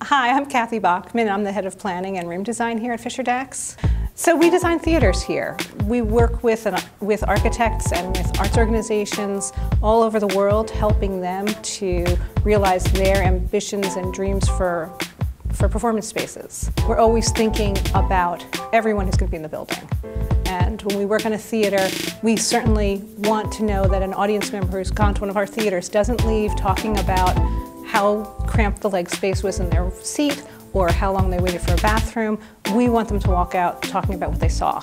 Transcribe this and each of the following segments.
Hi, I'm Kathy Bachman. I'm the head of planning and room design here at Fisher Dachs. So we design theaters here. We work with, an, with architects and with arts organizations all over the world, helping them to realize their ambitions and dreams for, for performance spaces. We're always thinking about everyone who's going to be in the building. When we work on a theater, we certainly want to know that an audience member who's gone to one of our theaters doesn't leave talking about how cramped the leg space was in their seat or how long they waited for a bathroom. We want them to walk out talking about what they saw.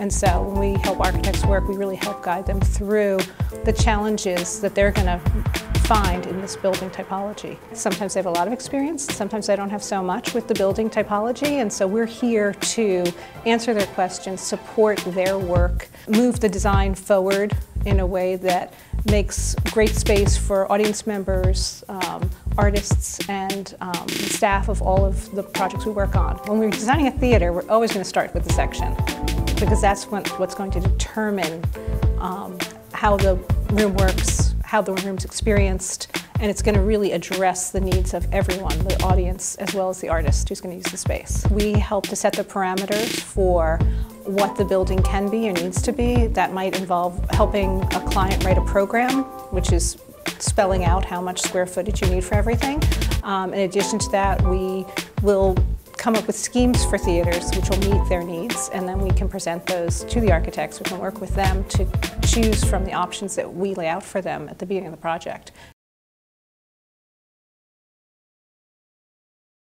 And so when we help architects work, we really help guide them through the challenges that they're going to find in this building typology. Sometimes they have a lot of experience, sometimes they don't have so much with the building typology, and so we're here to answer their questions, support their work, move the design forward in a way that makes great space for audience members, um, artists, and um, staff of all of the projects we work on. When we're designing a theater, we're always going to start with the section because that's what, what's going to determine um, how the room works, how the room's experienced, and it's going to really address the needs of everyone, the audience as well as the artist who's going to use the space. We help to set the parameters for what the building can be or needs to be. That might involve helping a client write a program, which is spelling out how much square footage you need for everything. Um, in addition to that, we will come up with schemes for theaters which will meet their needs and then we can present those to the architects. We can work with them to choose from the options that we lay out for them at the beginning of the project.